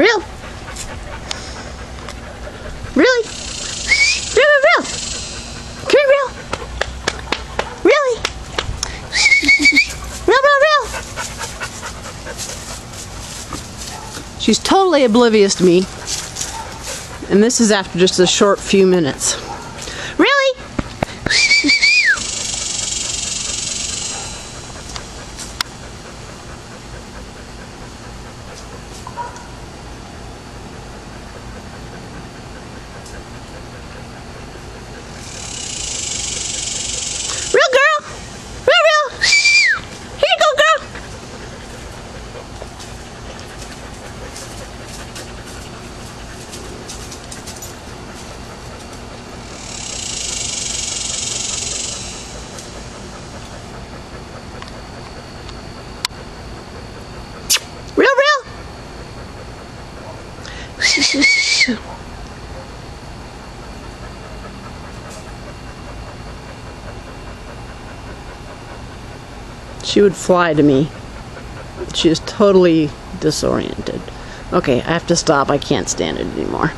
Real. Really? Real, real, real. Come here, real. Really? Real, real, real. She's totally oblivious to me. And this is after just a short few minutes. Really? Real girl. Real, real. Here you go, girl. Real, real. She would fly to me. She is totally disoriented. Okay, I have to stop. I can't stand it anymore.